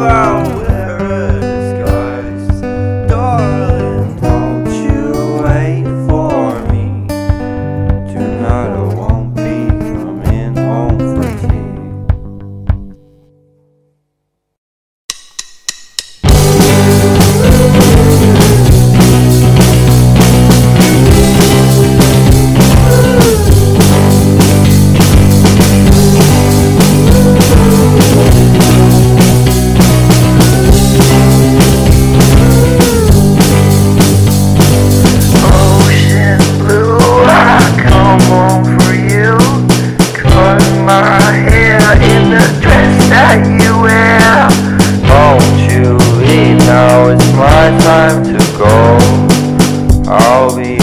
ground. all the